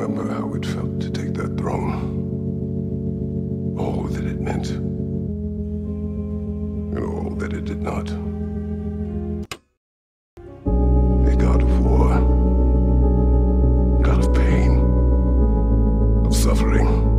remember how it felt to take that throne. All that it meant. And all that it did not. A god of war. God of pain. Of suffering.